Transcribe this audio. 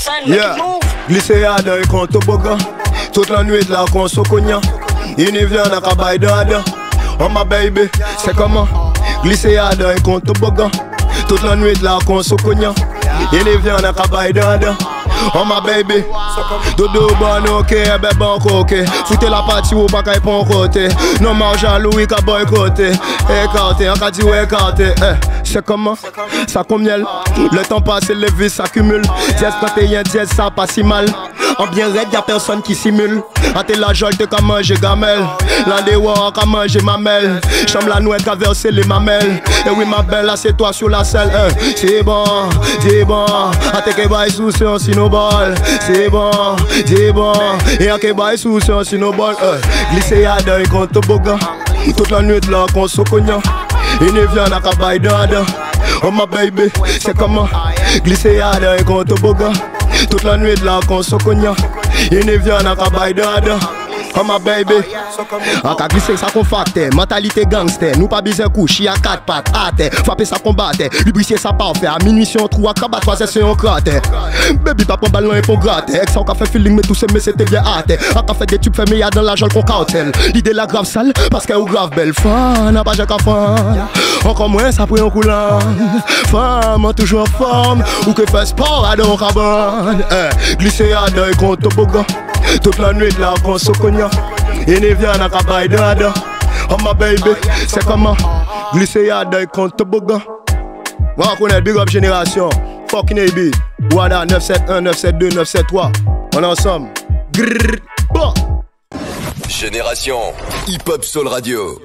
son, make Yeah, it move. glissé à dans un toboggan Toute la nuit de la con so cognac Il ne vient à cabaye d'ada Oh my baby, c'est comment? Glissé à dans un toboggan Toute la nuit de la con so cognac Il ne vient à cabaye d'ada Oh my baby Dodo bon ok, ben bon ok. Foutez la partie ou pas qu'il pon côté. Non à Louis qu'a boycotté Écarté, on qu'a dit ou écarté eh, C'est comment Ça comme miel. Le temps passe et les vies s'accumulent Dièse 31, dièse ça pas si mal. En bien raide y'a personne qui simule. En t'es la jolle t'es qu'à manger gamelle. L'un des war qu'à manger mamelle. Chambre la nouette qu'à verser les mamelles. Et oui ma belle assieds-toi sur la selle. Eh, C'est bon, c'est bon. En t'es qu'à bailler sous c'est un sinobol. C'est bon, c'est bon. Et en qu'à bailler sous c'est un sinobol. Eh, Glisser à un compte toboggan Toute la nuit là qu'on se cognac Il ne vient à cabaye d'ada Oh my baby, c'est comment Glisser à dans un compte toboggan toute la nuit de la con so cognac Il ne vient à cabaye d'ada Oh my baby. En ka glisse sa kon fakte Mentalité gangster. Nou pa bize kouchi a kat pat ate Frappe sa kombate Lubrifier sa parfait A minuit si on trou. A kabat Trois c'est un crater Baby pa pren ballon et pon gratte Ex sa ou ka fait feeling mais tout se mais c'était bien hâte A ka fait des tubes fait mais y'a dans la jolle qu'on cartel L'idée la grave sale Parce qu'elle ou grave belle Fan a pas j'ai qu'à fan Encore moins ça prend un coulant Femme en toujours en forme. Ou que fait sport à dans cabane eh, Glisser à d'un compte toboggan toute la nuit cognac. Et ne vient à cabaye d'ada Oh my baby, c'est comment? Glisser d'un compte toboggan On va connaître Big Up Génération. Fucking AB Wada 971, 972, 973 On est ensemble. Grrrr, bah. Génération Hip Hop Soul Radio.